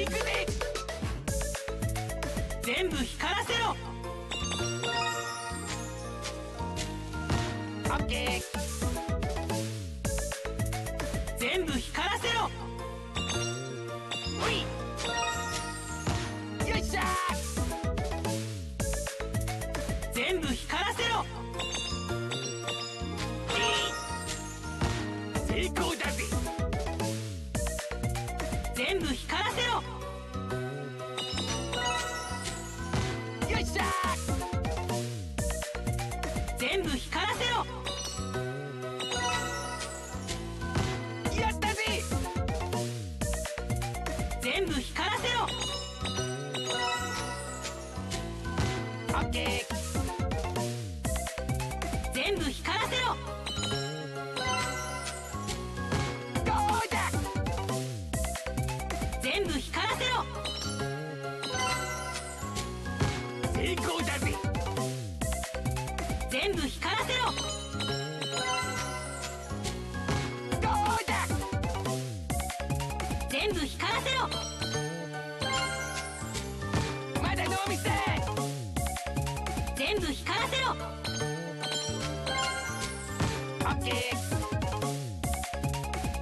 行くぜ全部光らせろ。オッケー全部光らせろ。おい。よっしゃ全部光らせろ。成功よっしゃ全部光らせろ。やったぜ。全部光らせろ。オッケー。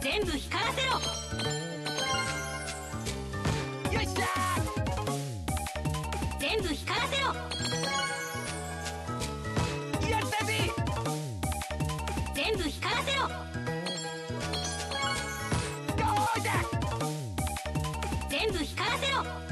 全部光らせろ。よっしゃ全部光らせろ。やったぜ。全部光らせろ。どうだ。全部光らせろ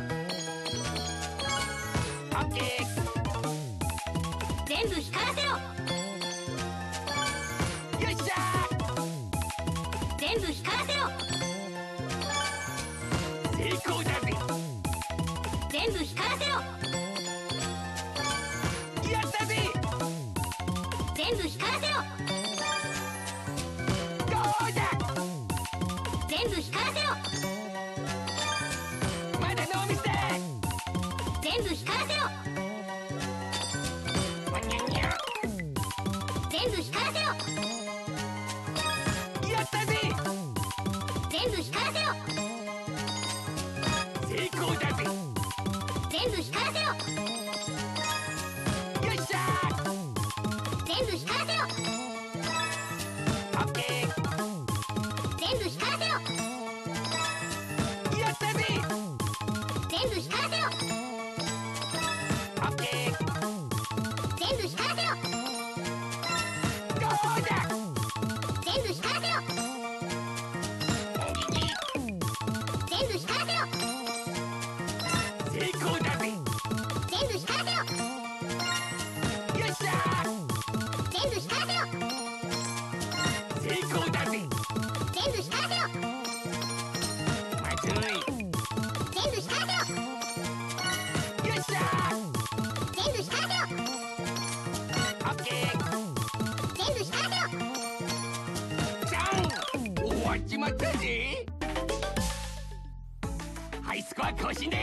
全部光らせろ全部光らせろ。まだノーミスだ全部光らせろ。全部光らせろ。決まったぜハイスコア更新で